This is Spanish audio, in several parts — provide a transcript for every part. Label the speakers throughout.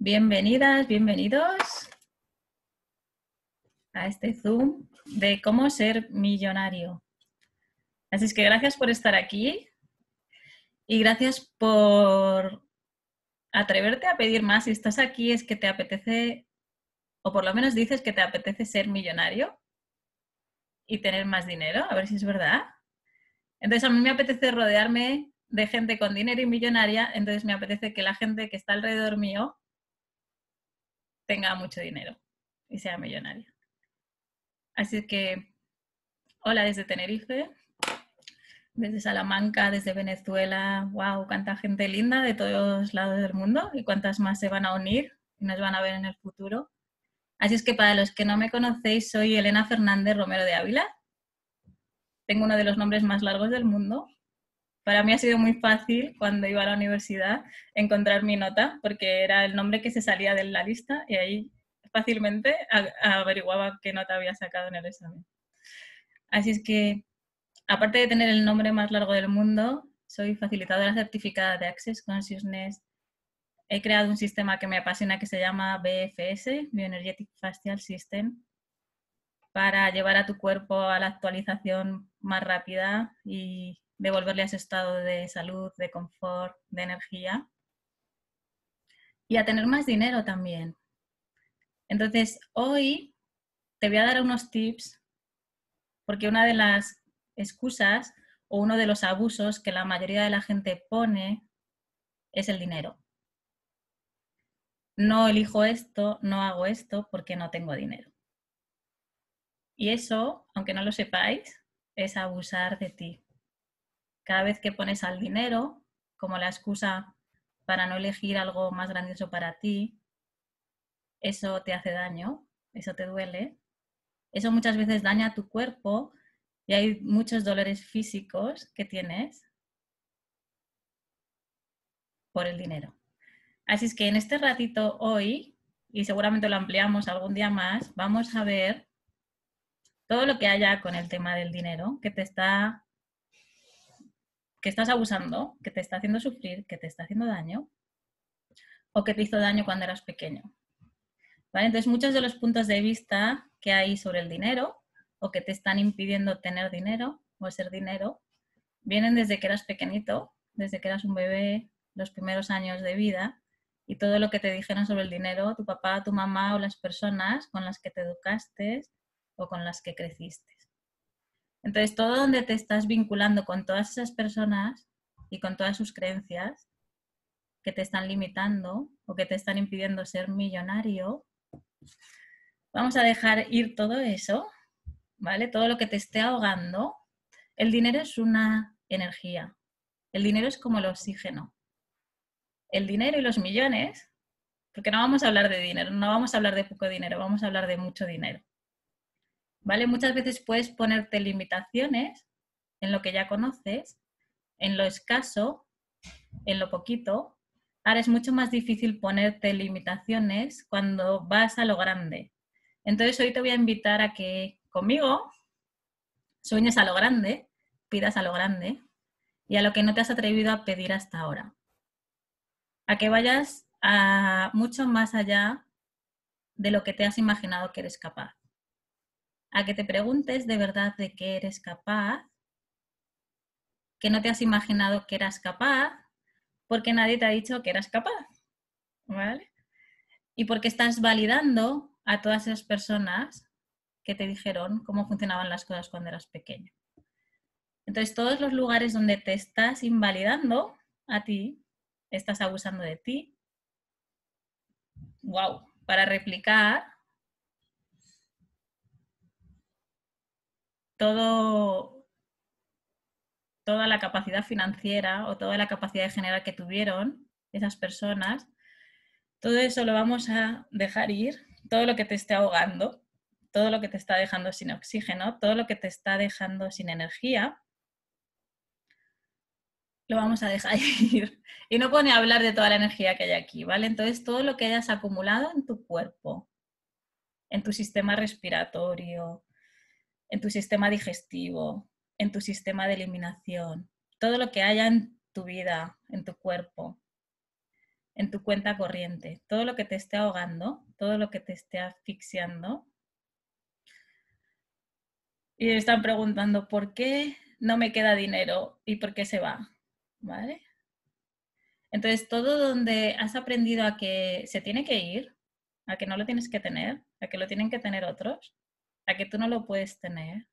Speaker 1: Bienvenidas, bienvenidos a este Zoom de cómo ser millonario. Así es que gracias por estar aquí y gracias por atreverte a pedir más. Si estás aquí es que te apetece, o por lo menos dices que te apetece ser millonario y tener más dinero, a ver si es verdad. Entonces a mí me apetece rodearme de gente con dinero y millonaria, entonces me apetece que la gente que está alrededor mío tenga mucho dinero y sea millonaria. Así que, hola desde Tenerife, desde Salamanca, desde Venezuela, wow, cuánta gente linda de todos lados del mundo y cuántas más se van a unir y nos van a ver en el futuro. Así es que para los que no me conocéis, soy Elena Fernández Romero de Ávila. Tengo uno de los nombres más largos del mundo para mí ha sido muy fácil cuando iba a la universidad encontrar mi nota, porque era el nombre que se salía de la lista y ahí fácilmente averiguaba qué nota había sacado en el examen. Así es que, aparte de tener el nombre más largo del mundo, soy facilitadora certificada de Access Consciousness. He creado un sistema que me apasiona que se llama BFS, Bioenergetic Facial System, para llevar a tu cuerpo a la actualización más rápida y devolverle a ese estado de salud, de confort, de energía y a tener más dinero también. Entonces, hoy te voy a dar unos tips porque una de las excusas o uno de los abusos que la mayoría de la gente pone es el dinero. No elijo esto, no hago esto porque no tengo dinero. Y eso, aunque no lo sepáis, es abusar de ti. Cada vez que pones al dinero como la excusa para no elegir algo más grandioso para ti, eso te hace daño, eso te duele, eso muchas veces daña a tu cuerpo y hay muchos dolores físicos que tienes por el dinero. Así es que en este ratito hoy, y seguramente lo ampliamos algún día más, vamos a ver todo lo que haya con el tema del dinero que te está que estás abusando, que te está haciendo sufrir, que te está haciendo daño o que te hizo daño cuando eras pequeño. ¿Vale? Entonces, muchos de los puntos de vista que hay sobre el dinero o que te están impidiendo tener dinero o ser dinero vienen desde que eras pequeñito, desde que eras un bebé, los primeros años de vida y todo lo que te dijeron sobre el dinero, tu papá, tu mamá o las personas con las que te educaste o con las que creciste. Entonces, todo donde te estás vinculando con todas esas personas y con todas sus creencias que te están limitando o que te están impidiendo ser millonario, vamos a dejar ir todo eso, ¿vale? Todo lo que te esté ahogando. El dinero es una energía. El dinero es como el oxígeno. El dinero y los millones, porque no vamos a hablar de dinero, no vamos a hablar de poco dinero, vamos a hablar de mucho dinero. ¿Vale? Muchas veces puedes ponerte limitaciones en lo que ya conoces, en lo escaso, en lo poquito. Ahora es mucho más difícil ponerte limitaciones cuando vas a lo grande. Entonces hoy te voy a invitar a que conmigo sueñes a lo grande, pidas a lo grande y a lo que no te has atrevido a pedir hasta ahora. A que vayas a mucho más allá de lo que te has imaginado que eres capaz a que te preguntes de verdad de qué eres capaz, que no te has imaginado que eras capaz, porque nadie te ha dicho que eras capaz, ¿vale? Y porque estás validando a todas esas personas que te dijeron cómo funcionaban las cosas cuando eras pequeño. Entonces, todos los lugares donde te estás invalidando a ti, estás abusando de ti, wow, para replicar todo, toda la capacidad financiera o toda la capacidad de generar que tuvieron esas personas, todo eso lo vamos a dejar ir, todo lo que te esté ahogando, todo lo que te está dejando sin oxígeno, todo lo que te está dejando sin energía, lo vamos a dejar ir. Y no pone a hablar de toda la energía que hay aquí, ¿vale? Entonces, todo lo que hayas acumulado en tu cuerpo, en tu sistema respiratorio, en tu sistema digestivo, en tu sistema de eliminación, todo lo que haya en tu vida, en tu cuerpo, en tu cuenta corriente. Todo lo que te esté ahogando, todo lo que te esté asfixiando. Y están preguntando, ¿por qué no me queda dinero y por qué se va? ¿Vale? Entonces, todo donde has aprendido a que se tiene que ir, a que no lo tienes que tener, a que lo tienen que tener otros, a que tú no lo puedes tener,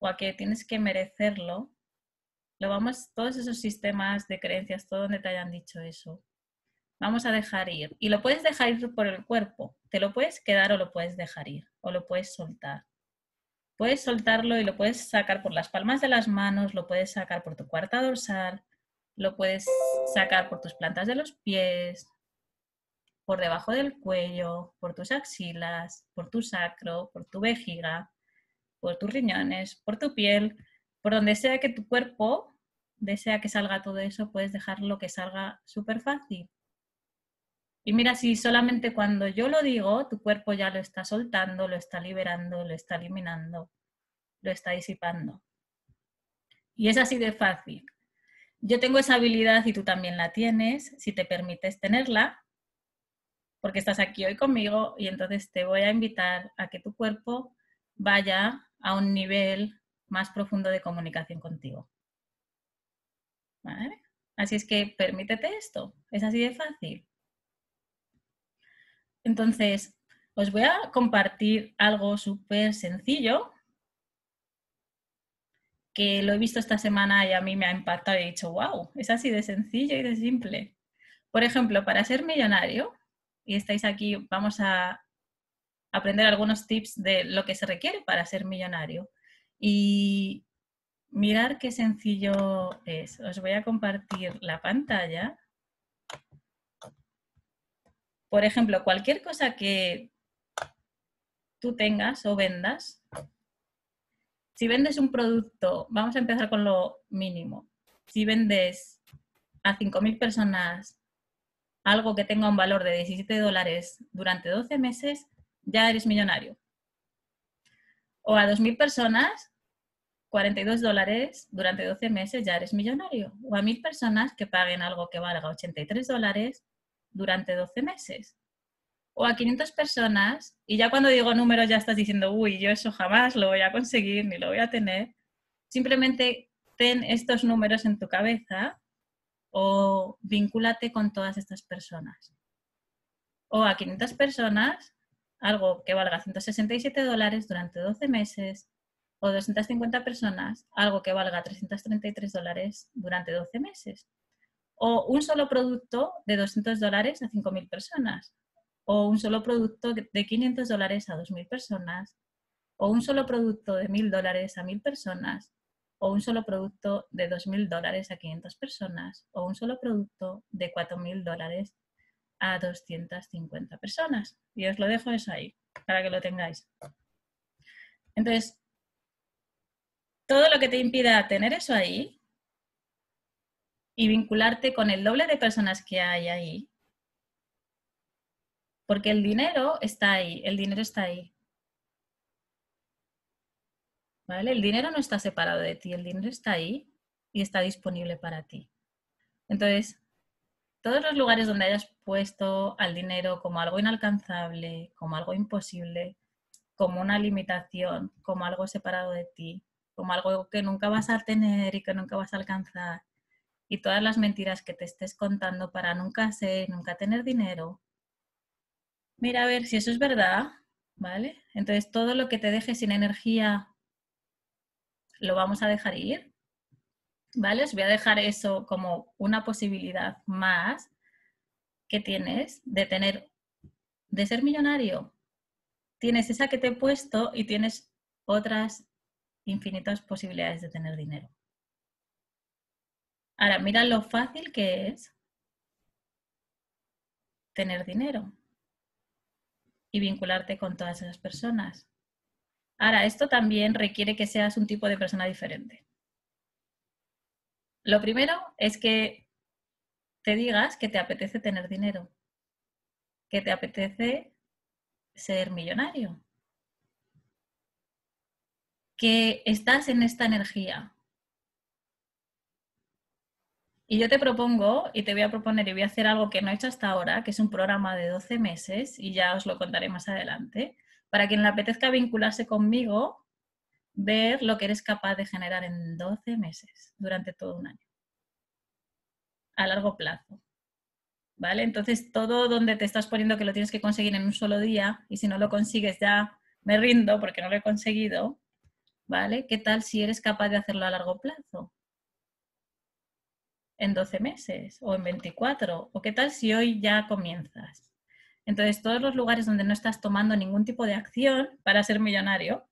Speaker 1: o a que tienes que merecerlo, lo vamos, todos esos sistemas de creencias, todo donde te hayan dicho eso, vamos a dejar ir. Y lo puedes dejar ir por el cuerpo, te lo puedes quedar o lo puedes dejar ir, o lo puedes soltar. Puedes soltarlo y lo puedes sacar por las palmas de las manos, lo puedes sacar por tu cuarta dorsal, lo puedes sacar por tus plantas de los pies, por debajo del cuello, por tus axilas, por tu sacro, por tu vejiga, por tus riñones, por tu piel, por donde sea que tu cuerpo desea que salga todo eso, puedes dejarlo que salga súper fácil. Y mira, si solamente cuando yo lo digo, tu cuerpo ya lo está soltando, lo está liberando, lo está eliminando, lo está disipando. Y es así de fácil. Yo tengo esa habilidad y tú también la tienes, si te permites tenerla, porque estás aquí hoy conmigo y entonces te voy a invitar a que tu cuerpo vaya a un nivel más profundo de comunicación contigo. Así es que permítete esto, es así de fácil. Entonces, os voy a compartir algo súper sencillo que lo he visto esta semana y a mí me ha impactado y he dicho, wow, es así de sencillo y de simple. Por ejemplo, para ser millonario, y estáis aquí, vamos a aprender algunos tips de lo que se requiere para ser millonario. Y mirar qué sencillo es. Os voy a compartir la pantalla. Por ejemplo, cualquier cosa que tú tengas o vendas, si vendes un producto, vamos a empezar con lo mínimo. Si vendes a 5.000 personas algo que tenga un valor de 17 dólares durante 12 meses, ya eres millonario. O a 2.000 personas, 42 dólares durante 12 meses, ya eres millonario. O a 1.000 personas que paguen algo que valga 83 dólares durante 12 meses. O a 500 personas, y ya cuando digo números ya estás diciendo, uy, yo eso jamás lo voy a conseguir ni lo voy a tener. Simplemente ten estos números en tu cabeza o vincúlate con todas estas personas. O a 500 personas, algo que valga 167 dólares durante 12 meses, o 250 personas, algo que valga 333 dólares durante 12 meses. O un solo producto de 200 dólares a 5.000 personas. O un solo producto de 500 dólares a 2.000 personas. O un solo producto de 1.000 dólares a 1.000 personas o un solo producto de 2.000 dólares a 500 personas o un solo producto de 4.000 dólares a 250 personas. Y os lo dejo eso ahí para que lo tengáis. Entonces, todo lo que te impida tener eso ahí y vincularte con el doble de personas que hay ahí, porque el dinero está ahí, el dinero está ahí. El dinero no está separado de ti, el dinero está ahí y está disponible para ti. Entonces, todos los lugares donde hayas puesto al dinero como algo inalcanzable, como algo imposible, como una limitación, como algo separado de ti, como algo que nunca vas a tener y que nunca vas a alcanzar, y todas las mentiras que te estés contando para nunca ser, nunca tener dinero, mira a ver si eso es verdad, ¿vale? Entonces todo lo que te deje sin energía lo vamos a dejar ir. ¿Vale? Os voy a dejar eso como una posibilidad más que tienes de tener, de ser millonario. Tienes esa que te he puesto y tienes otras infinitas posibilidades de tener dinero. Ahora, mira lo fácil que es tener dinero y vincularte con todas esas personas. Ahora, esto también requiere que seas un tipo de persona diferente. Lo primero es que te digas que te apetece tener dinero, que te apetece ser millonario, que estás en esta energía. Y yo te propongo, y te voy a proponer, y voy a hacer algo que no he hecho hasta ahora, que es un programa de 12 meses, y ya os lo contaré más adelante, para quien le apetezca vincularse conmigo, ver lo que eres capaz de generar en 12 meses, durante todo un año, a largo plazo. ¿Vale? Entonces, todo donde te estás poniendo que lo tienes que conseguir en un solo día, y si no lo consigues ya me rindo porque no lo he conseguido, ¿vale? ¿Qué tal si eres capaz de hacerlo a largo plazo? En 12 meses o en 24, o qué tal si hoy ya comienzas. Entonces, todos los lugares donde no estás tomando ningún tipo de acción para ser millonario,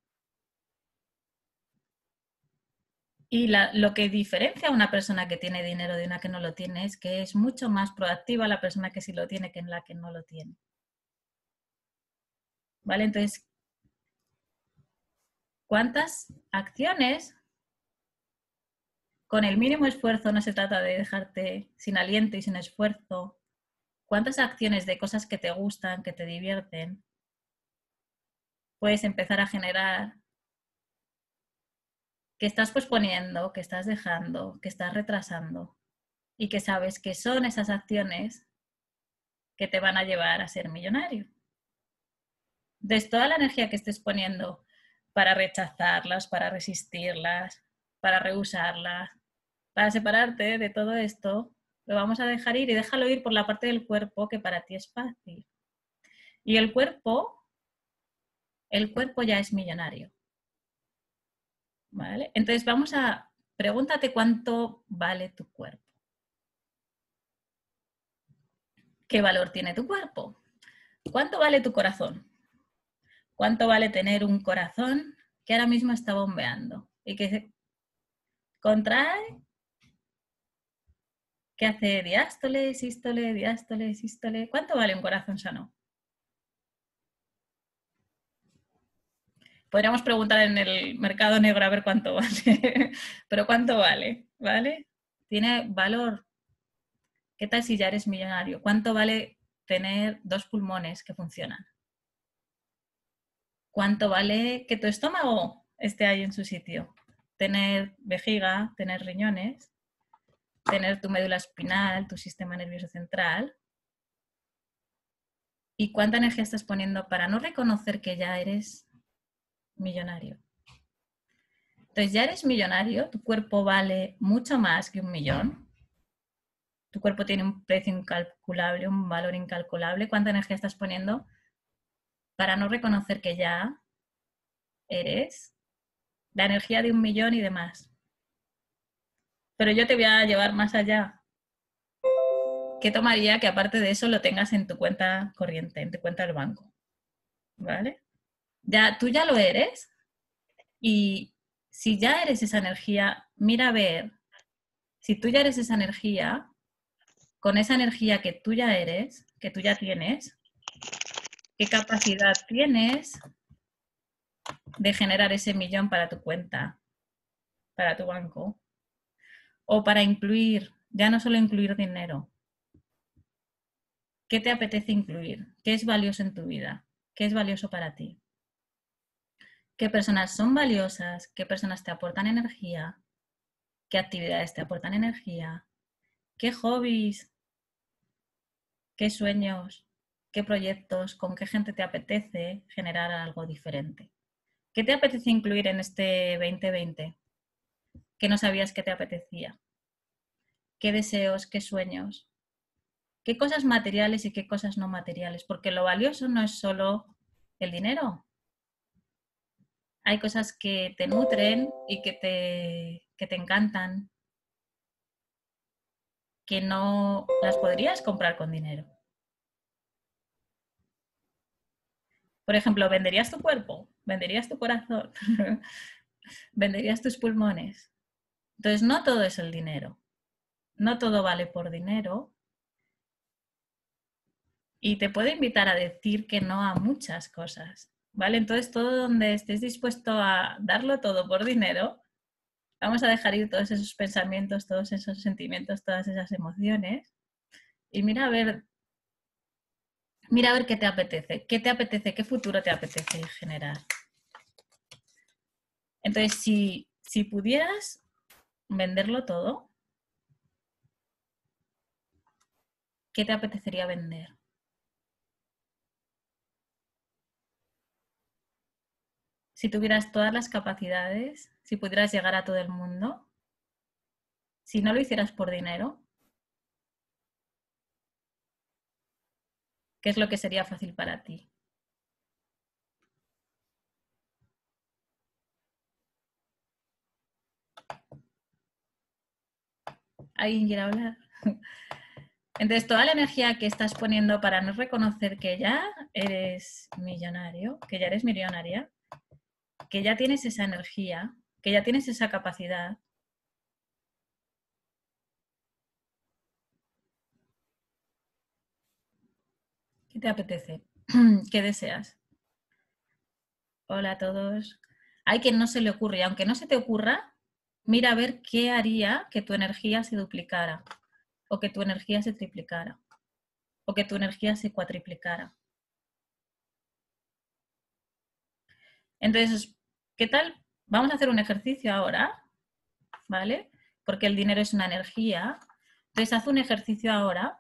Speaker 1: Y lo que diferencia a una persona que tiene dinero de una que no lo tiene es que es mucho más proactiva la persona que sí lo tiene que en la que no lo tiene. ¿Vale? Entonces, ¿cuántas acciones con el mínimo esfuerzo no se trata de dejarte sin aliento y sin esfuerzo? ¿Cuántas acciones de cosas que te gustan, que te divierten, puedes empezar a generar que estás posponiendo, que estás dejando, que estás retrasando y que sabes que son esas acciones que te van a llevar a ser millonario. Entonces, toda la energía que estés poniendo para rechazarlas, para resistirlas, para rehusarlas, para separarte de todo esto, lo vamos a dejar ir y déjalo ir por la parte del cuerpo que para ti es fácil. Y el cuerpo, el cuerpo ya es millonario. ¿Vale? Entonces vamos a, pregúntate cuánto vale tu cuerpo. ¿Qué valor tiene tu cuerpo? ¿Cuánto vale tu corazón? ¿Cuánto vale tener un corazón que ahora mismo está bombeando y que contrae? ¿Qué hace diástole, sístole, diástole, sístole? ¿Cuánto vale un corazón sano? Podríamos preguntar en el mercado negro a ver cuánto vale, pero ¿cuánto vale? ¿Vale? ¿Tiene valor? ¿Qué tal si ya eres millonario? ¿Cuánto vale tener dos pulmones que funcionan? ¿Cuánto vale que tu estómago esté ahí en su sitio? Tener vejiga, tener riñones, tener tu médula espinal, tu sistema nervioso central. ¿Y cuánta energía estás poniendo para no reconocer que ya eres millonario. Entonces ya eres millonario, tu cuerpo vale mucho más que un millón. Tu cuerpo tiene un precio incalculable, un valor incalculable. ¿Cuánta energía estás poniendo para no reconocer que ya eres la energía de un millón y demás? Pero yo te voy a llevar más allá. ¿Qué tomaría que aparte de eso lo tengas en tu cuenta corriente, en tu cuenta del banco? ¿Vale? Ya, tú ya lo eres y si ya eres esa energía, mira a ver, si tú ya eres esa energía, con esa energía que tú ya eres, que tú ya tienes, qué capacidad tienes de generar ese millón para tu cuenta, para tu banco, o para incluir, ya no solo incluir dinero. ¿Qué te apetece incluir? ¿Qué es valioso en tu vida? ¿Qué es valioso para ti? qué personas son valiosas, qué personas te aportan energía, qué actividades te aportan energía, qué hobbies, qué sueños, qué proyectos, con qué gente te apetece generar algo diferente. ¿Qué te apetece incluir en este 2020 que no sabías que te apetecía? ¿Qué deseos, qué sueños? ¿Qué cosas materiales y qué cosas no materiales? Porque lo valioso no es solo el dinero, hay cosas que te nutren y que te, que te encantan, que no las podrías comprar con dinero. Por ejemplo, ¿venderías tu cuerpo? ¿Venderías tu corazón? ¿Venderías tus pulmones? Entonces, no todo es el dinero. No todo vale por dinero. Y te puedo invitar a decir que no a muchas cosas. ¿vale? Entonces, todo donde estés dispuesto a darlo todo por dinero, vamos a dejar ir todos esos pensamientos, todos esos sentimientos, todas esas emociones y mira a ver, mira a ver qué te apetece, qué te apetece, qué futuro te apetece generar. Entonces, si, si pudieras venderlo todo, ¿qué te apetecería vender? Si tuvieras todas las capacidades, si pudieras llegar a todo el mundo, si no lo hicieras por dinero, ¿qué es lo que sería fácil para ti? ¿Alguien quiere hablar? Entonces, toda la energía que estás poniendo para no reconocer que ya eres millonario, que ya eres millonaria, que ya tienes esa energía, que ya tienes esa capacidad. ¿Qué te apetece? ¿Qué deseas? Hola a todos. Hay quien no se le ocurre, aunque no se te ocurra, mira a ver qué haría que tu energía se duplicara, o que tu energía se triplicara, o que tu energía se cuatriplicara. Entonces, ¿qué tal? Vamos a hacer un ejercicio ahora, ¿vale? Porque el dinero es una energía. Entonces, haz un ejercicio ahora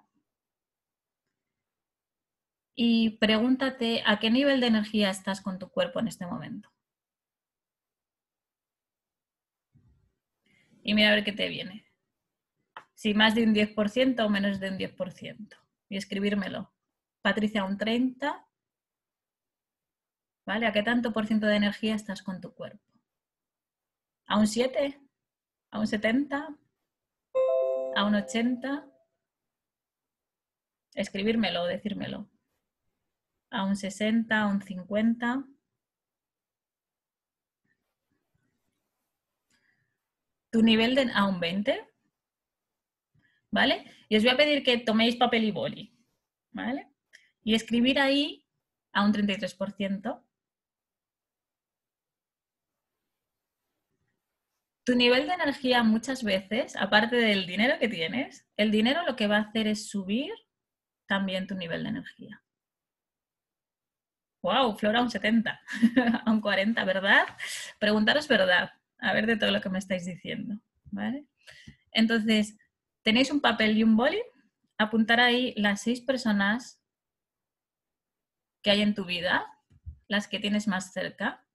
Speaker 1: y pregúntate a qué nivel de energía estás con tu cuerpo en este momento. Y mira a ver qué te viene. Si más de un 10% o menos de un 10%. Y escribírmelo. Patricia, un 30. ¿Vale? ¿A qué tanto por ciento de energía estás con tu cuerpo? ¿A un 7? ¿A un 70? ¿A un 80? Escribírmelo, decírmelo. ¿A un 60? ¿A un 50? Tu nivel de, a un 20, ¿vale? Y os voy a pedir que toméis papel y boli, ¿vale? Y escribir ahí a un 33%. Tu nivel de energía muchas veces, aparte del dinero que tienes, el dinero lo que va a hacer es subir también tu nivel de energía. ¡Wow! Flora, un 70, a un 40, ¿verdad? Preguntaros verdad a ver de todo lo que me estáis diciendo. ¿vale? Entonces, tenéis un papel y un boli, apuntar ahí las seis personas que hay en tu vida, las que tienes más cerca.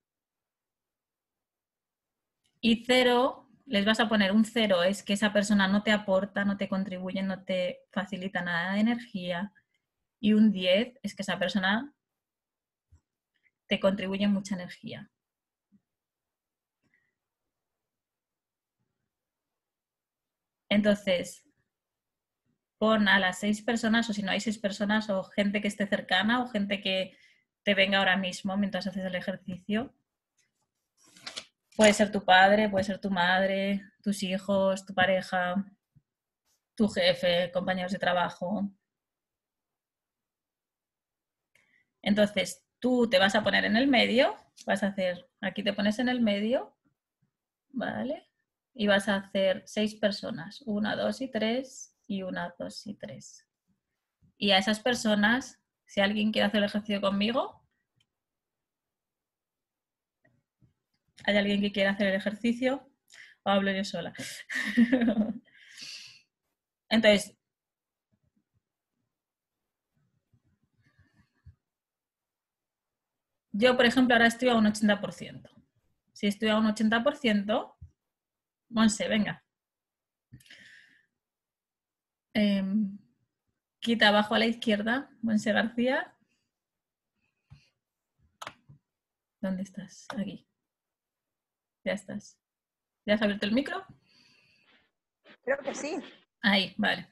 Speaker 1: Y cero, les vas a poner un cero, es que esa persona no te aporta, no te contribuye, no te facilita nada de energía. Y un 10 es que esa persona te contribuye mucha energía. Entonces, pon a las seis personas, o si no hay seis personas, o gente que esté cercana, o gente que te venga ahora mismo mientras haces el ejercicio. Puede ser tu padre, puede ser tu madre, tus hijos, tu pareja, tu jefe, compañeros de trabajo. Entonces, tú te vas a poner en el medio, vas a hacer, aquí te pones en el medio, ¿vale? Y vas a hacer seis personas, una, dos y tres, y una, dos y tres. Y a esas personas, si alguien quiere hacer el ejercicio conmigo, ¿hay alguien que quiera hacer el ejercicio? ¿O hablo yo sola? Entonces, yo, por ejemplo, ahora estoy a un 80%. Si estoy a un 80%, Monse, venga. Em, quita abajo a la izquierda, Monse García. ¿Dónde estás? Aquí. Ya estás. ¿Ya has abierto el micro?
Speaker 2: Creo que sí.
Speaker 1: Ahí, vale.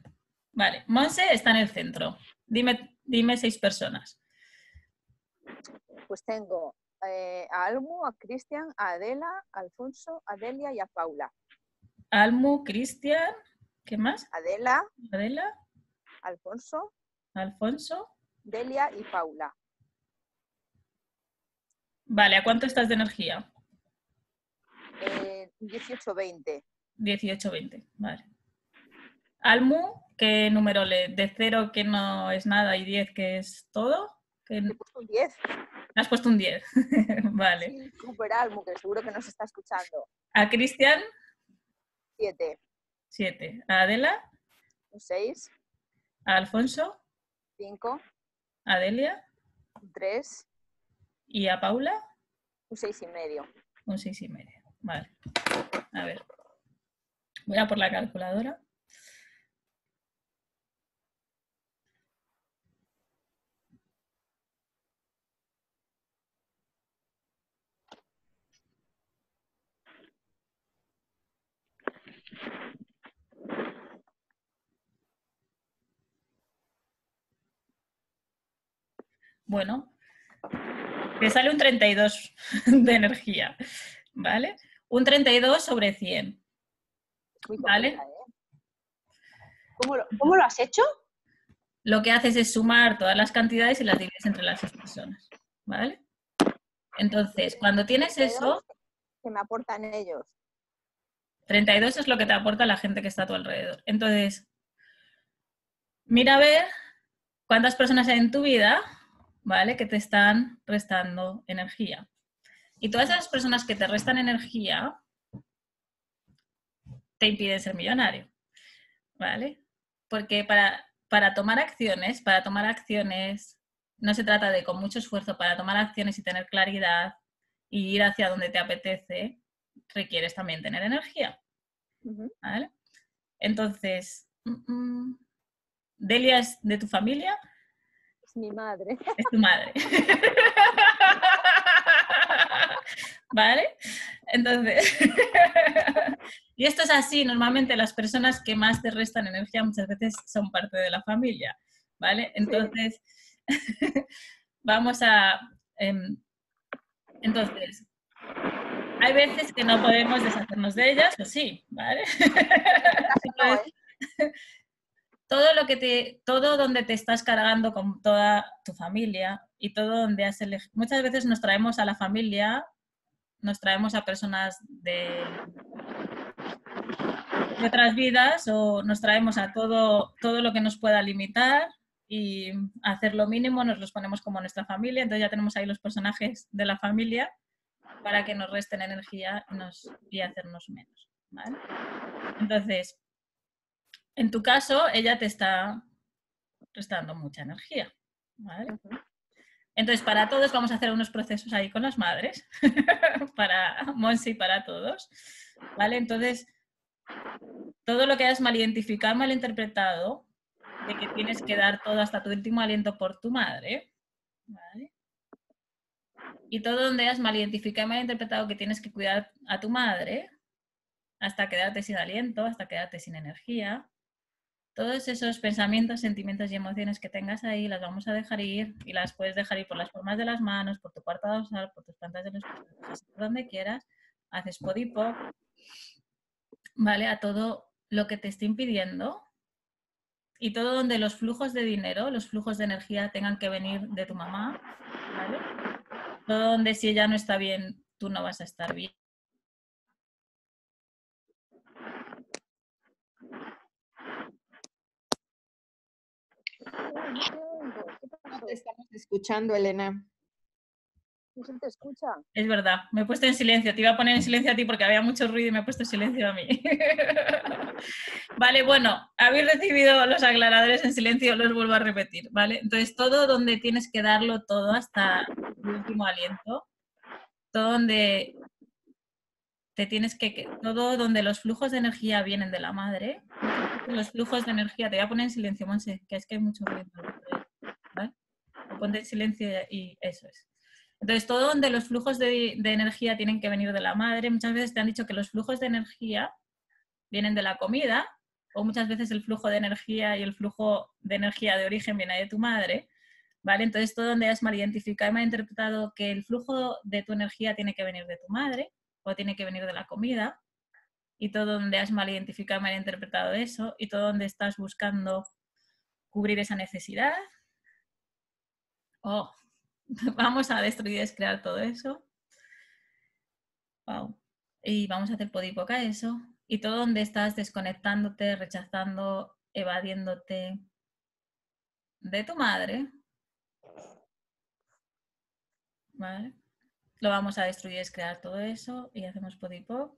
Speaker 1: Vale. Monse está en el centro. Dime, dime seis personas.
Speaker 2: Pues tengo eh, a Almu, a Cristian, a Adela, a Alfonso, a Delia y a Paula.
Speaker 1: Almu, Cristian, ¿qué más?
Speaker 2: Adela.
Speaker 1: Adela.
Speaker 2: Alfonso.
Speaker 1: Alfonso.
Speaker 2: Delia y Paula.
Speaker 1: Vale, ¿a cuánto estás de energía?
Speaker 2: Eh, 18-20.
Speaker 1: 18-20, vale. Almu, ¿qué número le? ¿De cero que no es nada y 10 que es todo?
Speaker 2: ¿Qué... He puesto un 10.
Speaker 1: Has puesto un 10, vale.
Speaker 2: Sí, super Almu, que seguro que nos está escuchando.
Speaker 1: ¿A Cristian?
Speaker 2: Siete.
Speaker 1: Siete. ¿A Adela?
Speaker 2: Un seis.
Speaker 1: a Alfonso,
Speaker 2: 5,
Speaker 1: a Delia
Speaker 2: 3,
Speaker 1: y a Paula
Speaker 2: un 6 y medio.
Speaker 1: un seis y medio. Vale. A ver. Voy a por la calculadora. Bueno, te sale un 32 de energía, ¿vale? Un 32 sobre 100.
Speaker 2: Muy
Speaker 1: Vale.
Speaker 2: ¿eh?
Speaker 3: ¿Cómo lo, cómo lo has hecho?
Speaker 1: Lo que haces es sumar todas las cantidades y las divides entre las seis personas, ¿vale? Entonces, cuando tienes eso,
Speaker 2: Que me aportan ellos.
Speaker 1: 32 es lo que te aporta la gente que está a tu alrededor. Entonces, mira a ver cuántas personas hay en tu vida, ¿vale? Que te están restando energía. Y todas esas personas que te restan energía te impiden ser millonario, ¿vale? Porque para, para tomar acciones, para tomar acciones, no se trata de con mucho esfuerzo, para tomar acciones y tener claridad y ir hacia donde te apetece, requieres también tener energía. ¿vale? Entonces, mm, mm, Delia es de tu familia,
Speaker 2: Es mi madre.
Speaker 1: es tu madre. ¿Vale? Entonces, y esto es así, normalmente las personas que más te restan energía muchas veces son parte de la familia, ¿vale? Entonces, vamos a... em, entonces, hay veces que no podemos deshacernos de ellas, o sí, ¿vale? Entonces,
Speaker 2: ¿eh?
Speaker 1: todo lo que te, todo donde te estás cargando con toda tu familia y todo donde has elegido. Muchas veces nos traemos a la familia, nos traemos a personas de, de otras vidas o nos traemos a todo, todo lo que nos pueda limitar y hacer lo mínimo, nos los ponemos como nuestra familia, entonces ya tenemos ahí los personajes de la familia para que nos resten energía y, nos, y hacernos menos. ¿vale? Entonces, en tu caso, ella te está restando mucha energía. ¿vale? Entonces, para todos vamos a hacer unos procesos ahí con las madres, para Monse y para todos. ¿Vale? Entonces, todo lo que hayas mal identificado, mal interpretado, de que tienes que dar todo hasta tu último aliento por tu madre. Y todo donde hayas mal identificado y mal interpretado que tienes que cuidar a tu madre, hasta quedarte sin aliento, hasta quedarte sin energía, todos esos pensamientos, sentimientos y emociones que tengas ahí las vamos a dejar ir y las puedes dejar ir por las palmas de las manos, por tu cuarta dorsal, por tus plantas de los pies, por donde quieras, haces podipo, ¿vale? A todo lo que te esté impidiendo y todo donde los flujos de dinero, los flujos de energía tengan que venir de tu mamá, ¿vale? Todo donde si ella no está bien, tú no vas a estar bien.
Speaker 2: No te
Speaker 3: estamos escuchando, Elena.
Speaker 2: No se te escucha.
Speaker 1: Es verdad, me he puesto en silencio. Te iba a poner en silencio a ti porque había mucho ruido y me he puesto en silencio a mí. vale, bueno, habéis recibido los aclaradores en silencio, los vuelvo a repetir, ¿vale? Entonces, todo donde tienes que darlo todo hasta último aliento, todo donde te tienes que, todo donde los flujos de energía vienen de la madre, los flujos de energía, te voy a poner en silencio, Monse, que es que hay mucho ruido. ¿vale? Ponte en silencio y eso es. Entonces, todo donde los flujos de energía tienen que venir de la madre, muchas veces te han dicho que los flujos de energía vienen de la comida, o muchas veces el flujo de energía y el flujo de energía de origen viene de tu madre, ¿vale? Entonces, todo donde has mal identificado y mal interpretado que el flujo de tu energía tiene que venir de tu madre o tiene que venir de la comida, y todo donde has mal identificado y mal interpretado eso, y todo donde estás buscando cubrir esa necesidad, oh, vamos a destruir y descrear todo eso. Wow. Y vamos a hacer podipoca eso. Y todo donde estás desconectándote, rechazando, evadiéndote de tu madre. ¿Vale? Lo vamos a destruir y descrear todo eso. Y hacemos podipoc.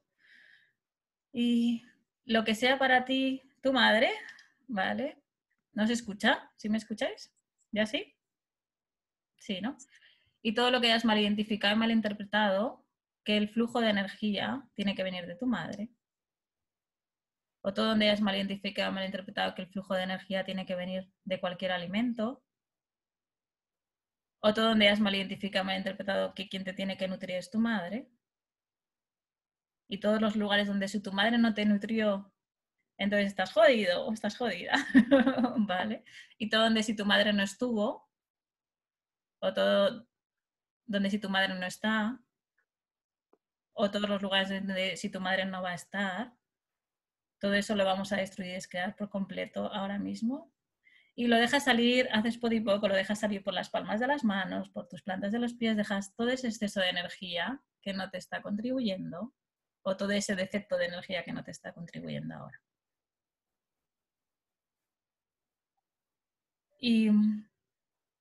Speaker 1: Y lo que sea para ti tu madre, ¿vale? ¿No se escucha? ¿Sí me escucháis? ¿Ya sí? Sí, ¿no? Y todo lo que hayas mal identificado y mal interpretado, que el flujo de energía tiene que venir de tu madre. O todo donde hayas mal identificado y mal interpretado que el flujo de energía tiene que venir de cualquier alimento. O todo donde hayas mal identificado y mal interpretado que quien te tiene que nutrir es tu madre. Y todos los lugares donde si tu madre no te nutrió entonces estás jodido o estás jodida, ¿vale? Y todo donde si tu madre no estuvo, o todo donde si tu madre no está, o todos los lugares donde si tu madre no va a estar, todo eso lo vamos a destruir y descrear por completo ahora mismo. Y lo dejas salir, haces poco, lo dejas salir por las palmas de las manos, por tus plantas de los pies, dejas todo ese exceso de energía que no te está contribuyendo, o todo ese defecto de energía que no te está contribuyendo ahora. Y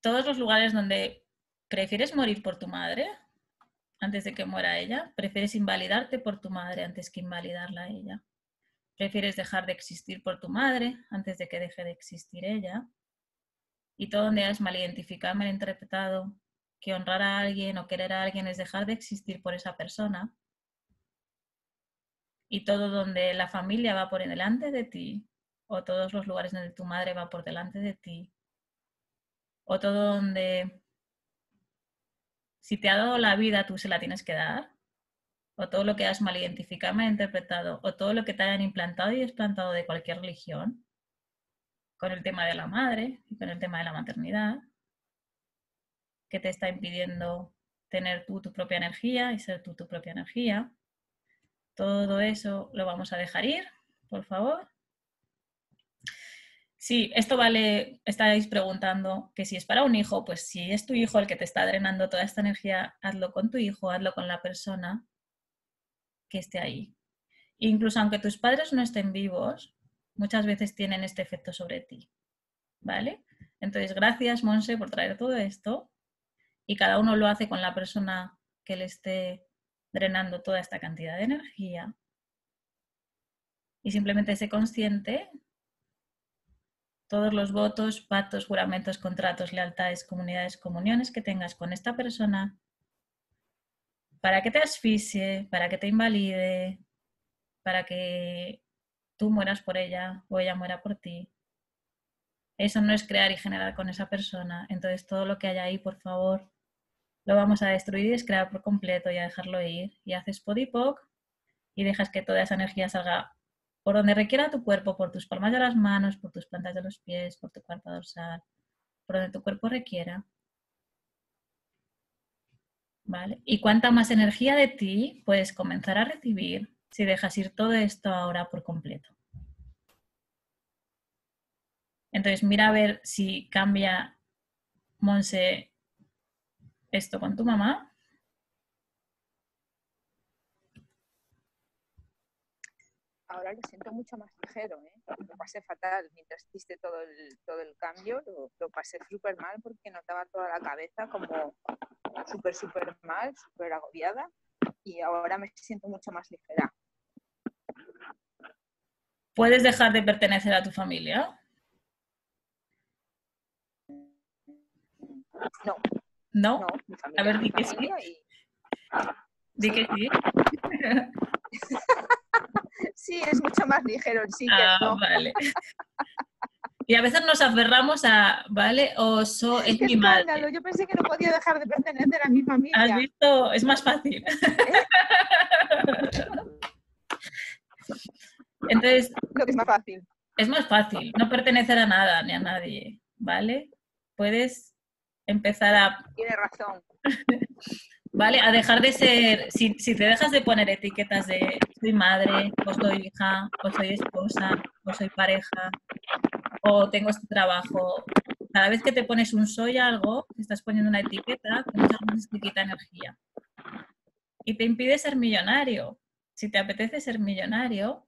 Speaker 1: todos los lugares donde prefieres morir por tu madre antes de que muera ella, prefieres invalidarte por tu madre antes que invalidarla a ella. Prefieres dejar de existir por tu madre antes de que deje de existir ella. Y todo donde has mal identificado, mal interpretado que honrar a alguien o querer a alguien es dejar de existir por esa persona. Y todo donde la familia va por delante de ti, o todos los lugares donde tu madre va por delante de ti, o todo donde si te ha dado la vida tú se la tienes que dar, o todo lo que has mal identificado, mal interpretado, o todo lo que te hayan implantado y desplantado de cualquier religión, con el tema de la madre y con el tema de la maternidad, que te está impidiendo tener tú tu propia energía y ser tú tu propia energía. Todo eso lo vamos a dejar ir, por favor. Sí, esto vale, estáis preguntando que si es para un hijo, pues si es tu hijo el que te está drenando toda esta energía, hazlo con tu hijo, hazlo con la persona que esté ahí. Incluso aunque tus padres no estén vivos, muchas veces tienen este efecto sobre ti. ¿Vale? Entonces, gracias, Monse, por traer todo esto. Y cada uno lo hace con la persona que le esté drenando toda esta cantidad de energía. Y simplemente sé consciente todos los votos, pactos, juramentos, contratos, lealtades, comunidades, comuniones que tengas con esta persona para que te asfixie, para que te invalide, para que tú mueras por ella o ella muera por ti. Eso no es crear y generar con esa persona. Entonces todo lo que haya ahí, por favor, lo vamos a destruir y descrear por completo y a dejarlo ir. Y haces podipoc y dejas que toda esa energía salga por donde requiera tu cuerpo, por tus palmas de las manos, por tus plantas de los pies, por tu cuerpo dorsal, por donde tu cuerpo requiera. ¿Vale? Y cuánta más energía de ti puedes comenzar a recibir si dejas ir todo esto ahora por completo. Entonces mira a ver si cambia Monse esto con tu mamá.
Speaker 2: Ahora lo siento mucho más ligero, ¿eh? Lo pasé fatal. Mientras hiciste todo el, todo el cambio, lo, pasé súper mal porque notaba toda la cabeza como súper, súper mal, súper agobiada. Y ahora me siento mucho más ligera.
Speaker 1: ¿Puedes dejar de pertenecer a tu familia?
Speaker 2: No.
Speaker 1: ¿No? a ver, di que sí. Di que
Speaker 2: sí. Es mucho más ligero el sí que
Speaker 1: ah,
Speaker 2: no.
Speaker 1: Vale. Y a veces nos aferramos a, ¿vale? O so, es, mi madre.
Speaker 2: Yo pensé que no podía dejar de pertenecer a mi familia.
Speaker 1: ¿Has visto? Es más fácil. Entonces.
Speaker 2: Lo que es más fácil.
Speaker 1: Es más fácil, no pertenecer a nada ni a nadie, ¿vale? Puedes empezar a.
Speaker 2: Tiene razón.
Speaker 1: ¿vale? A dejar de ser, si, te dejas de poner etiquetas de soy madre, o soy hija, o soy esposa, o soy pareja, o tengo este trabajo, cada vez que te pones un soy algo, te estás poniendo una etiqueta que muchas veces te quita energía. Y te impide ser millonario. Si te apetece ser millonario,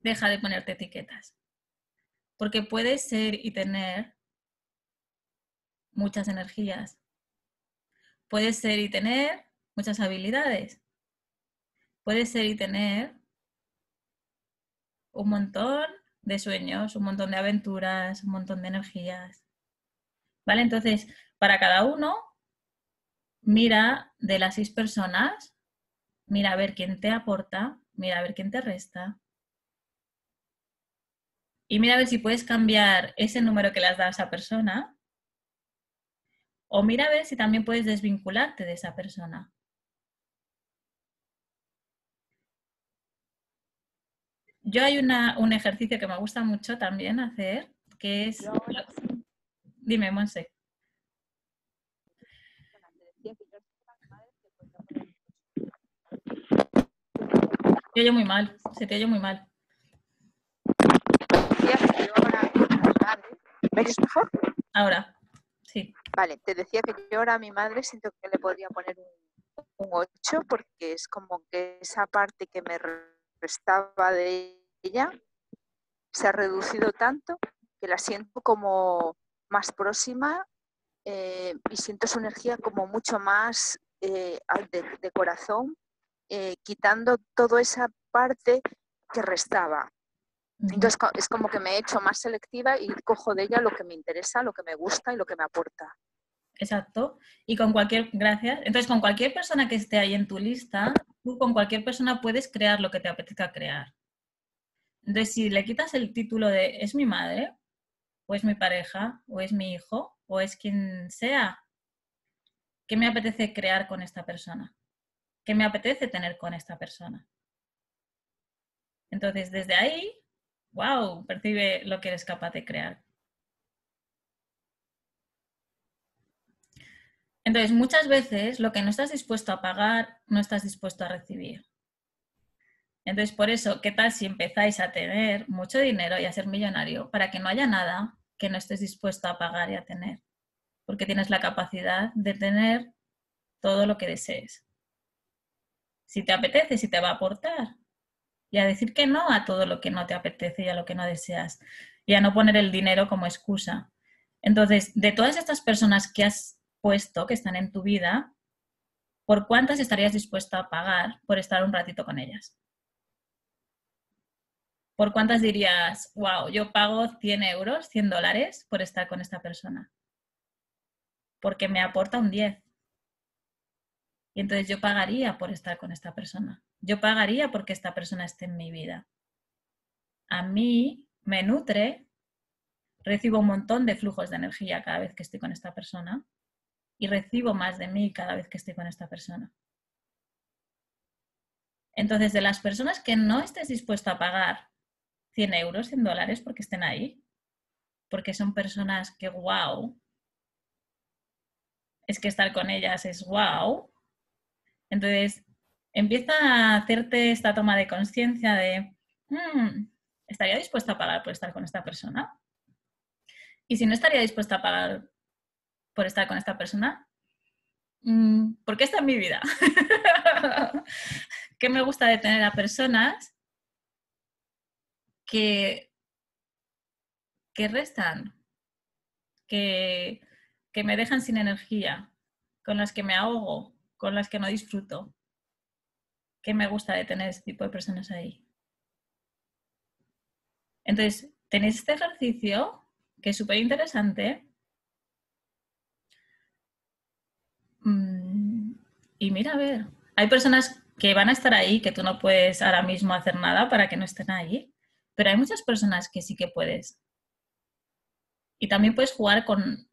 Speaker 1: deja de ponerte etiquetas. Porque puedes ser y tener muchas energías Puedes ser y tener muchas habilidades. Puedes ser y tener un montón de sueños, un montón de aventuras, un montón de energías. ¿Vale? Entonces, para cada uno, mira de las seis personas, mira a ver quién te aporta, mira a ver quién te resta. Y mira a ver si puedes cambiar ese número que le has dado a esa persona. O mira a ver si también puedes desvincularte de esa persona. Yo hay un ejercicio que me gusta mucho también hacer, que es... Dime, Monse. Te oye muy mal, se te oye muy mal.
Speaker 2: ¿Me mejor?
Speaker 1: Ahora, sí.
Speaker 2: Vale, te decía que yo ahora a mi madre siento que le podría poner un, un 8 porque es como que esa parte que me restaba de ella se ha reducido tanto que la siento como más próxima eh, y siento su energía como mucho más eh, de, corazón, eh, quitando toda esa parte que restaba. Entonces es como que me he hecho más selectiva y cojo de ella lo que me interesa, lo que me gusta y lo que me aporta.
Speaker 1: Exacto. Y con cualquier, gracias. Entonces, con cualquier persona que esté ahí en tu lista, tú con cualquier persona puedes crear lo que te apetezca crear. Entonces, si le quitas el título de es mi madre, o es mi pareja, o es mi hijo, o es quien sea, ¿qué me apetece crear con esta persona? ¿Qué me apetece tener con esta persona? Entonces, desde ahí, wow, percibe lo que eres capaz de crear. Entonces, muchas veces lo que no estás dispuesto a pagar, no estás dispuesto a recibir. Entonces, por eso, ¿qué tal si empezáis a tener mucho dinero y a ser millonario para que no haya nada que no estés dispuesto a pagar y a tener? Porque tienes la capacidad de tener todo lo que desees. Si te apetece, si te va a aportar. Y a decir que no a todo lo que no te apetece y a lo que no deseas. Y a no poner el dinero como excusa. Entonces, de todas estas personas que has puesto, que están en tu vida, ¿por cuántas estarías dispuesto a pagar por estar un ratito con ellas? ¿por cuántas dirías, wow, yo pago 100 euros, 100 dólares por estar con esta persona? Porque me aporta un 10. Y entonces yo pagaría por estar con esta persona. Yo pagaría porque esta persona esté en mi vida. A mí me nutre, recibo un montón de flujos de energía cada vez que estoy con esta persona y recibo más de mí cada vez que estoy con esta persona. Entonces, de las personas que no estés dispuesto a pagar 100 euros, 100 dólares porque estén ahí. Porque son personas que, wow, es que estar con ellas es wow. Entonces, empieza a hacerte esta toma de conciencia de, hmm, ¿estaría dispuesta a pagar por estar con esta persona? Y si no estaría dispuesta a pagar por estar con esta persona, mm, ¿por qué está en mi vida? ¿Qué me gusta de tener a personas que, restan, que, que me dejan sin energía, con las que me ahogo, con las que no disfruto. ¿Qué me gusta de tener este tipo de personas ahí? Entonces, tenéis este ejercicio que es súper interesante. Mm, y mira, a ver, hay personas que van a estar ahí, que tú no puedes ahora mismo hacer nada para que no estén ahí. Pero hay muchas personas que sí que puedes. Y también puedes jugar con,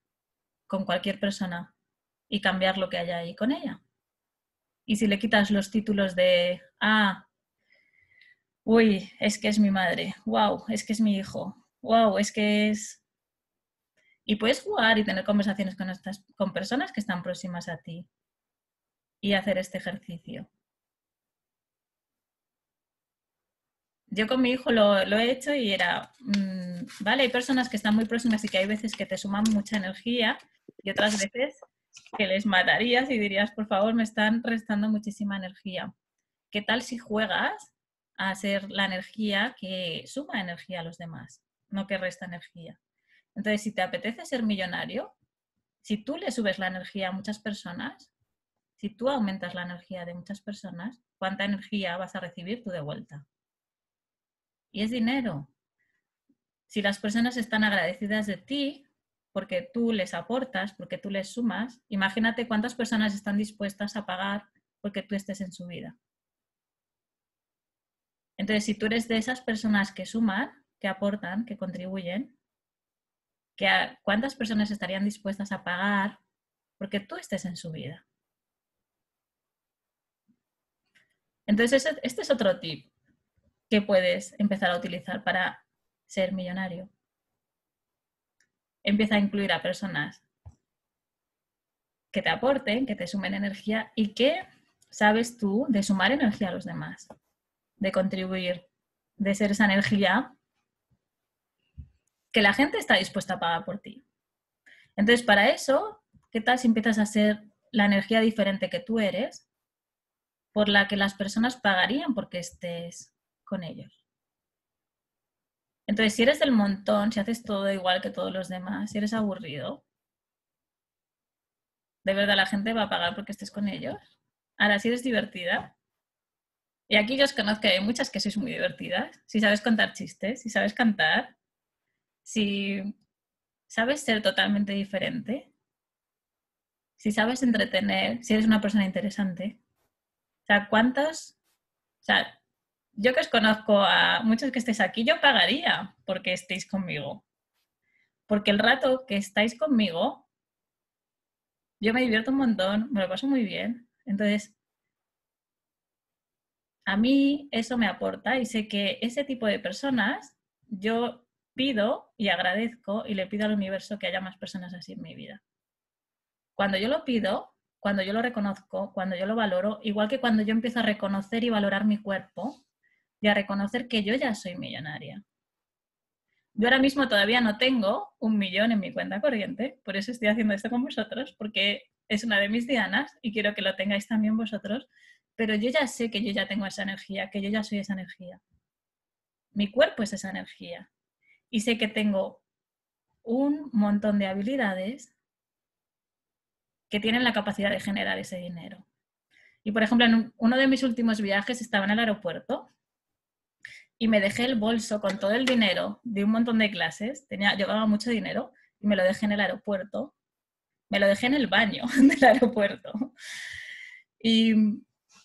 Speaker 1: con cualquier persona y cambiar lo que haya ahí con ella. Y si le quitas los títulos de, ah, uy, es que es mi madre, wow, es que es mi hijo, wow, es que es... Y puedes jugar y tener conversaciones con, estas, con personas que están próximas a ti y hacer este ejercicio. yo con mi hijo lo, he hecho y era, mm, vale, hay personas que están muy próximas y que hay veces que te suman mucha energía y otras veces que les matarías y dirías, por favor, me están restando muchísima energía. ¿Qué tal si juegas a ser la energía que suma energía a los demás, no que resta energía? Entonces, si te apetece ser millonario, si tú le subes la energía a muchas personas, si tú aumentas la energía de muchas personas, ¿cuánta energía vas a recibir tú de vuelta? y es dinero. si las personas están agradecidas de ti, porque tú les aportas, porque tú les sumas, imagínate cuántas personas están dispuestas a pagar porque tú estés en su vida. Entonces, si tú eres de esas personas que suman, que aportan, que contribuyen, ¿cuántas personas estarían dispuestas a pagar porque tú estés en su vida? Entonces, este es otro tip que puedes empezar a utilizar para ser millonario. Empieza a incluir a personas que te aporten, que te sumen energía y que sabes tú de sumar energía a los demás, de contribuir, de ser esa energía que la gente está dispuesta a pagar por ti. Entonces, para eso, ¿qué tal si empiezas a ser la energía diferente que tú eres, por la que las personas pagarían porque estés con ellos? Entonces, si eres del montón, si haces todo igual que todos los demás, si eres aburrido, ¿de verdad la gente va a pagar porque estés con ellos? Ahora, si eres divertida, y aquí yo os conozco, hay muchas que sois muy divertidas, si sabes contar chistes, si sabes cantar, si sabes ser totalmente diferente, si sabes entretener, si eres una persona interesante. O sea, ¿cuántas? O sea, yo que os conozco a muchos que estéis aquí, yo pagaría porque estéis conmigo. Porque el rato que estáis conmigo, yo me divierto un montón, me lo paso muy bien. Entonces, a mí eso me aporta y sé que ese tipo de personas, yo pido y agradezco y le pido al universo que haya más personas así en mi vida. Cuando yo lo pido, cuando yo lo reconozco, cuando yo lo valoro, igual que cuando yo empiezo a reconocer y valorar mi cuerpo y a reconocer que yo ya soy millonaria. Yo ahora mismo todavía no tengo un millón en mi cuenta corriente, por eso estoy haciendo esto con vosotros, porque es una de mis dianas y quiero que lo tengáis también vosotros, pero yo ya sé que yo ya tengo esa energía, que yo ya soy esa energía. Mi cuerpo es esa energía y sé que tengo un montón de habilidades que tienen la capacidad de generar ese dinero. Y por ejemplo, en uno de mis últimos viajes estaba en el aeropuerto y me dejé el bolso con todo el dinero de un montón de clases, tenía, llevaba mucho dinero y me lo dejé en el aeropuerto, me lo dejé en el baño del aeropuerto. Y,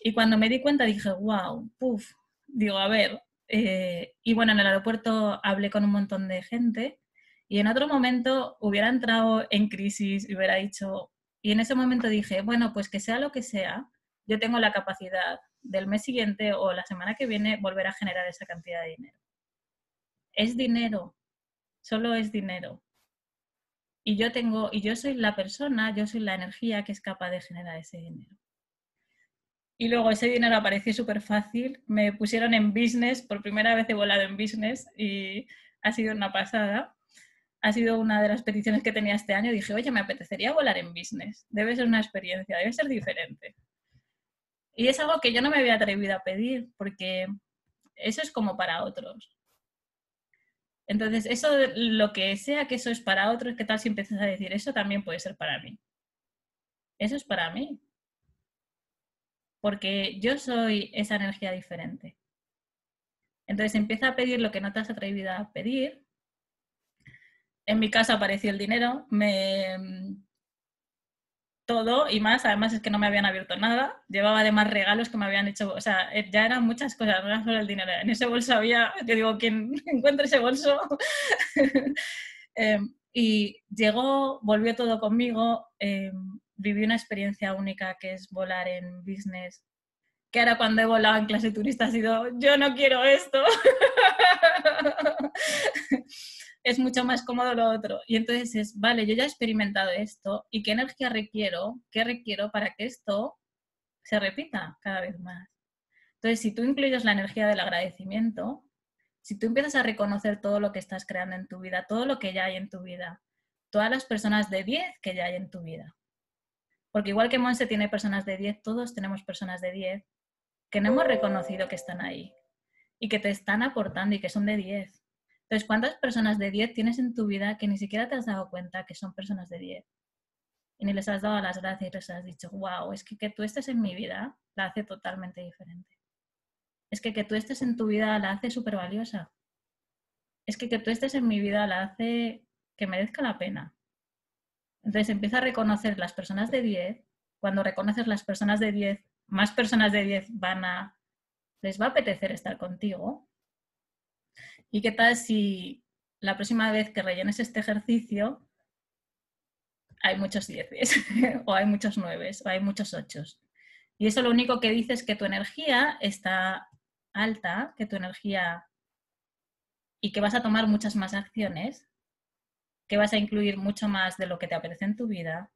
Speaker 1: y cuando me di cuenta dije, wow, puff, digo, a ver, eh, y bueno, en el aeropuerto hablé con un montón de gente y en otro momento hubiera entrado en crisis y hubiera dicho, y en ese momento dije, bueno, pues que sea lo que sea, yo tengo la capacidad del mes siguiente o la semana que viene volver a generar esa cantidad de dinero. Es dinero, solo es dinero. Y yo tengo, y yo soy la persona, yo soy la energía que es capaz de generar ese dinero. Y luego ese dinero apareció súper fácil. Me pusieron en business, por primera vez he volado en business y ha sido una pasada. Ha sido una de las peticiones que tenía este año. Dije, oye, me apetecería volar en business. Debe ser una experiencia, debe ser diferente. Y es algo que yo no me había atrevido a pedir porque eso es como para otros. Entonces, eso, lo que sea que eso es para otros, ¿qué tal si empiezas a decir, eso también puede ser para mí? Eso es para mí porque yo soy esa energía diferente. Entonces empieza a pedir lo que no te has atrevido a pedir. En mi casa apareció el dinero, me todo y más, además es que no me habían abierto nada, llevaba además regalos que me habían hecho, o sea, eh, ya eran muchas cosas, no era solo el dinero, en ese bolso había, te digo, quien encuentre ese bolso, em, y llegó, volvió todo conmigo, em, viví una experiencia única que es volar en business, que ahora cuando he volado en clase turista ha sido, yo no quiero esto. es mucho más cómodo lo otro. Y entonces es, vale, yo ya he experimentado esto y qué energía requiero, qué requiero para que esto se repita cada vez más. Entonces, si tú incluyes la energía del agradecimiento, si tú empiezas a reconocer todo lo que estás creando en tu vida, todo lo que ya hay en tu vida, todas las personas de 10 que ya hay en tu vida, porque igual que Monse tiene personas de 10, todos tenemos personas de 10 que no hemos reconocido que están ahí y que te están aportando y que son de 10. Entonces, ¿cuántas personas de 10 tienes en tu vida que ni siquiera te has dado cuenta que son personas de 10? Y ni les has dado las gracias y les has dicho, wow, es que que tú estés en mi vida la hace totalmente diferente. Es que que tú estés en tu vida la hace súper valiosa. es que que tú estés en mi vida la hace que merezca la pena. Entonces empieza a reconocer las personas de 10. Cuando reconoces las personas de 10, más personas de 10 van a, les va a apetecer estar contigo. ¿Y qué tal si la próxima vez que rellenes este ejercicio hay muchos 10 o hay muchos 9 o hay muchos 8? Y eso lo único que dice es que tu energía está alta, que tu energía y que vas a tomar muchas más acciones que vas a incluir mucho más de lo que te apetece en tu vida,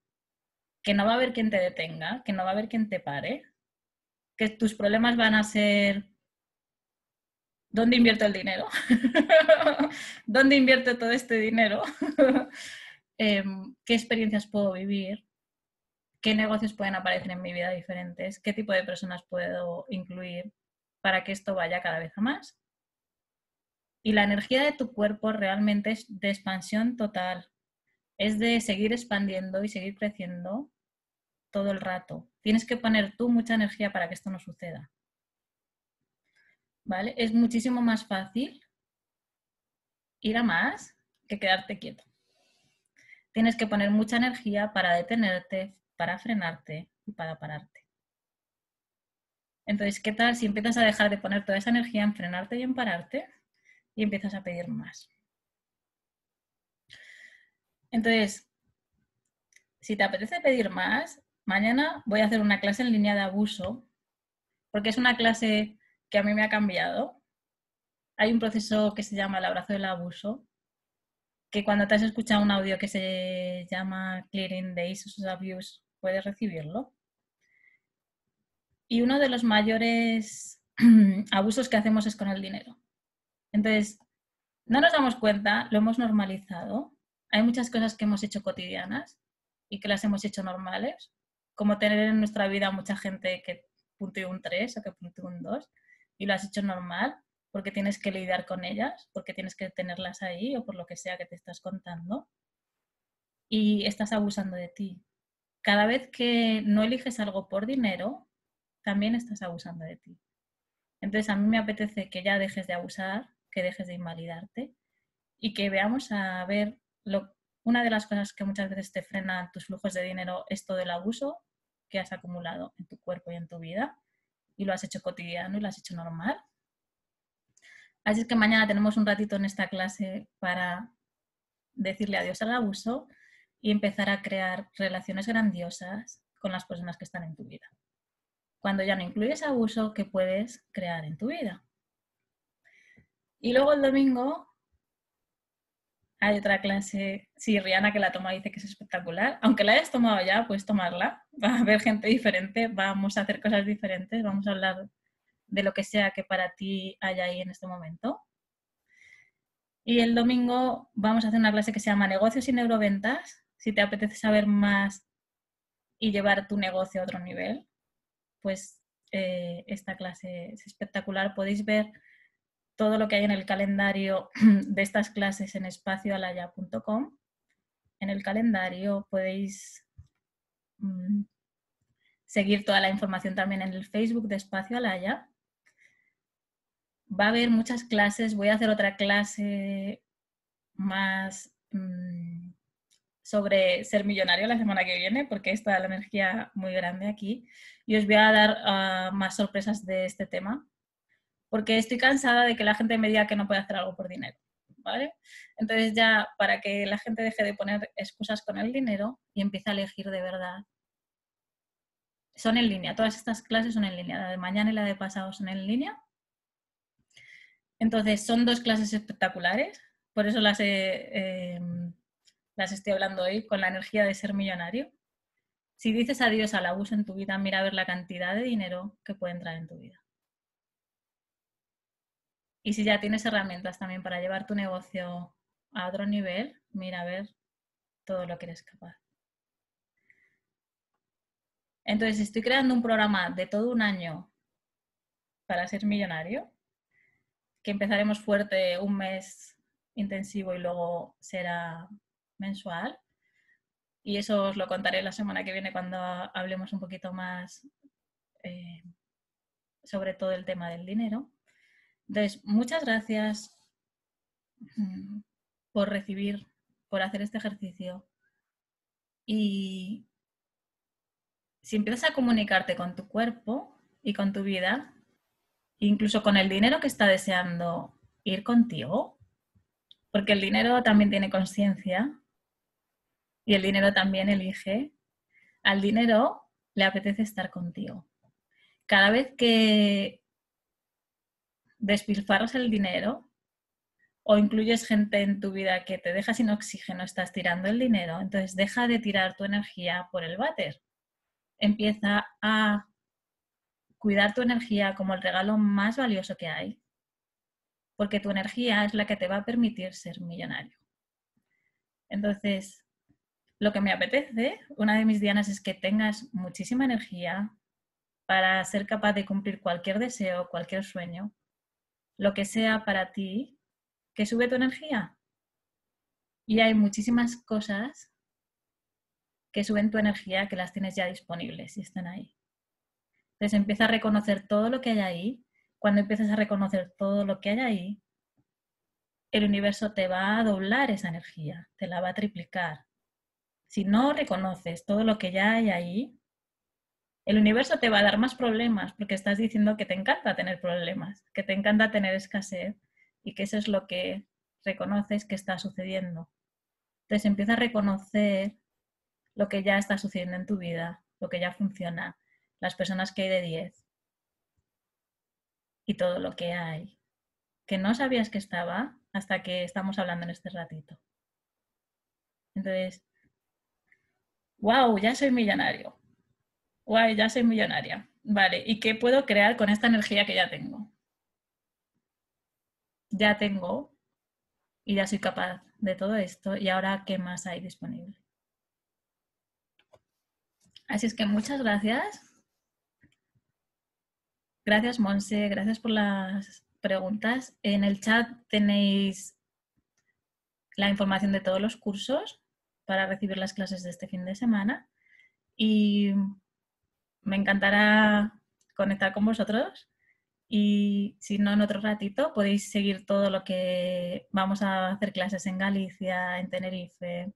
Speaker 1: que no va a haber quien te detenga, que no va a haber quien te pare, que tus problemas van a ser ¿dónde invierto el dinero? ¿Dónde invierto todo este dinero? Em, ¿Qué experiencias puedo vivir? ¿Qué negocios pueden aparecer en mi vida diferentes? ¿Qué tipo de personas puedo incluir para que esto vaya cada vez a más? Y la energía de tu cuerpo realmente es de expansión total. Es de seguir expandiendo y seguir creciendo todo el rato. Tienes que poner tú mucha energía para que esto no suceda. ¿Vale? Es muchísimo más fácil ir a más que quedarte quieto. Tienes que poner mucha energía para detenerte, para frenarte y para pararte. Entonces, ¿qué tal si empiezas a dejar de poner toda esa energía en frenarte y en pararte? y empiezas a pedir más. Entonces, si te apetece pedir más, mañana voy a hacer una clase en línea de abuso, porque es una clase que a mí me ha cambiado. Hay un proceso que se llama el abrazo del abuso, que cuando te has escuchado un audio que se llama Clearing the Issues of Abuse, puedes recibirlo. Y uno de los mayores abusos que hacemos es con el dinero. Entonces, no nos damos cuenta, lo hemos normalizado. Hay muchas cosas que hemos hecho cotidianas y que las hemos hecho normales, como tener en nuestra vida mucha gente que punteó un 3 o que punteó un 2 y lo has hecho normal porque tienes que lidiar con ellas, porque tienes que tenerlas ahí o por lo que sea que te estás contando y estás abusando de ti. Cada vez que no eliges algo por dinero, también estás abusando de ti. Entonces a mí me apetece que ya dejes de abusar que dejes de invalidarte y que veamos a ver lo, una de las cosas que muchas veces te frena tus flujos de dinero es todo el abuso que has acumulado en tu cuerpo y en tu vida y lo has hecho cotidiano y lo has hecho normal. Así es que mañana tenemos un ratito en esta clase para decirle adiós al abuso y empezar a crear relaciones grandiosas con las personas que están en tu vida. Cuando ya no incluyes abuso, ¿qué puedes crear en tu vida? Y luego el domingo hay otra clase, sí, Rihanna que la toma dice que es espectacular. Aunque la hayas tomado ya, puedes tomarla. Va a haber gente diferente, vamos a hacer cosas diferentes, vamos a hablar de lo que sea que para ti haya ahí en este momento. Y el domingo vamos a hacer una clase que se llama Negocios y Neuroventas. Si te apetece saber más y llevar tu negocio a otro nivel, pues eh, esta clase es espectacular. Podéis ver todo lo que hay en el calendario de estas clases en espacioalaya.com. En el calendario podéis mm, seguir toda la información también en el Facebook de Espacio Alaya. Va a haber muchas clases, voy a hacer otra clase más mm, sobre ser millonario la semana que viene, porque está la energía muy grande aquí. Y os voy a dar ah, más sorpresas de este tema porque estoy cansada de que la gente me diga que no puede hacer algo por dinero, ¿vale? Entonces ya para que la gente deje de poner excusas con el dinero y empiece a elegir de verdad. Son en línea, todas estas clases son en línea, la de mañana y la de pasado son en línea. Entonces son dos clases espectaculares, por eso las, em, las estoy hablando hoy con la energía de ser millonario. Si dices adiós al abuso en tu vida, mira a ver la cantidad de dinero que puede entrar en tu vida. Y si ya tienes herramientas también para llevar tu negocio a otro nivel, mira a ver todo lo que eres capaz. Entonces, estoy creando un programa de todo un año para ser millonario, que empezaremos fuerte un mes intensivo y luego será mensual. Y eso os lo contaré la semana que viene cuando hablemos un poquito más eh, sobre todo el tema del dinero. Entonces, muchas gracias mm, por recibir, por hacer este ejercicio. Y si empiezas a comunicarte con tu cuerpo y con tu vida, incluso con el dinero que está deseando ir contigo, porque el dinero también tiene conciencia y el dinero también elige, al dinero le apetece estar contigo. Cada vez que despilfarras el dinero o incluyes gente en tu vida que te deja sin oxígeno, estás tirando el dinero, entonces deja de tirar tu energía por el váter. Empieza a cuidar tu energía como el regalo más valioso que hay, porque tu energía es la que te va a permitir ser millonario. Entonces, lo que me apetece, una de mis dianas es que tengas muchísima energía para ser capaz de cumplir cualquier deseo, cualquier sueño, lo que sea para ti, que sube tu energía. Y hay muchísimas cosas que suben tu energía que las tienes ya disponibles y están ahí. Entonces empieza a reconocer todo lo que hay ahí. Cuando empiezas a reconocer todo lo que hay ahí, el universo te va a doblar esa energía, te la va a triplicar. Si no reconoces todo lo que ya hay ahí, el universo te va a dar más problemas porque estás diciendo que te encanta tener problemas, que te encanta tener escasez y que eso es lo que reconoces que está sucediendo. Entonces empieza a reconocer lo que ya está sucediendo en tu vida, lo que ya funciona, las personas que hay de 10 y todo lo que hay, que no sabías que estaba hasta que estamos hablando en este ratito. Entonces, wow, ya soy millonario. Wow, ya soy millonaria. Vale, ¿y qué puedo crear con esta energía que ya tengo? Ya tengo y ya soy capaz de todo esto y ahora qué más hay disponible. Así es que muchas gracias Gracias, Monse. Gracias por las preguntas. En el chat tenéis la información de todos los cursos para recibir las clases de este fin de semana. Y me encantará conectar con vosotros. Y si no, en otro ratito podéis seguir todo lo que vamos a hacer clases en Galicia, en Tenerife.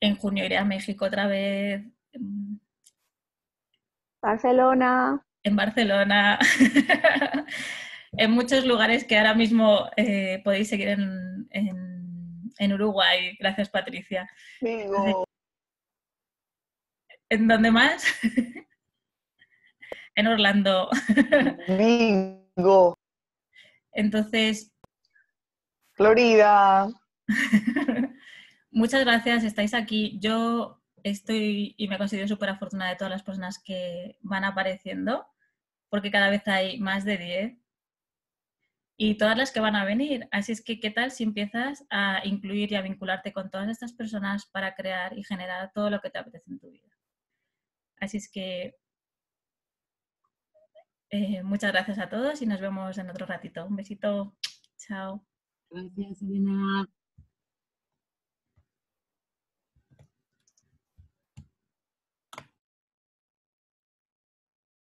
Speaker 1: En junio iré a México otra vez.
Speaker 3: Barcelona.
Speaker 1: En Barcelona. en muchos lugares que ahora mismo eh, podéis seguir en, en, Uruguay. Gracias, Patricia. ¿En dónde más? en Orlando.
Speaker 4: Bingo.
Speaker 1: Entonces.
Speaker 4: Florida.
Speaker 1: Muchas gracias, estáis aquí. Yo estoy y me considero súper afortunada de todas las personas que van apareciendo, porque cada vez hay más de 10 y todas las que van a venir. Así es que, ¿qué tal si empiezas a incluir y a vincularte con todas estas personas para crear y generar todo lo que te apetece en tu vida? Así es que eh, muchas gracias a todos y nos vemos en otro ratito. Un besito. Chao.
Speaker 5: Gracias, Elena.